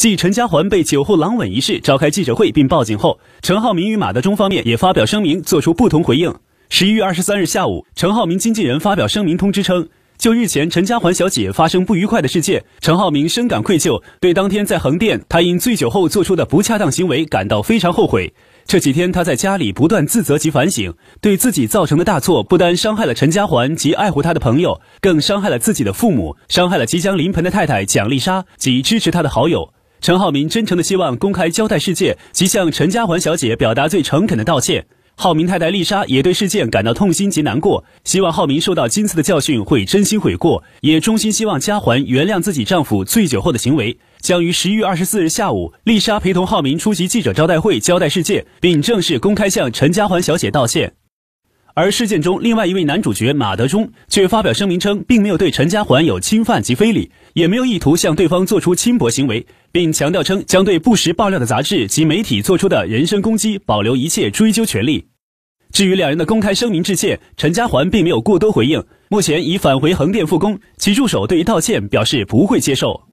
继陈家环被酒后狼吻一事召开记者会并报警后，陈浩民与马德钟方面也发表声明，作出不同回应。十一月二十三日下午，陈浩民经纪人发表声明通知称，就日前陈家环小姐发生不愉快的事件，陈浩民深感愧疚，对当天在横店他因醉酒后做出的不恰当行为感到非常后悔。这几天他在家里不断自责及反省，对自己造成的大错不单伤害了陈家环及爱护他的朋友，更伤害了自己的父母，伤害了即将临盆的太太蒋丽莎及支持他的好友。陈浩民真诚的希望公开交代事件，及向陈家环小姐表达最诚恳的道歉。浩明太太丽莎也对事件感到痛心及难过，希望浩明受到今次的教训会真心悔过，也衷心希望家环原谅自己丈夫醉酒后的行为。将于十一月二十四日下午，丽莎陪同浩明出席记者招待会，交代事件，并正式公开向陈家环小姐道歉。而事件中另外一位男主角马德钟却发表声明称，并没有对陈家环有侵犯及非礼，也没有意图向对方做出轻薄行为，并强调称将对不实爆料的杂志及媒体做出的人身攻击保留一切追究权利。至于两人的公开声明致歉，陈家环并没有过多回应，目前已返回横店复工，其助手对于道歉表示不会接受。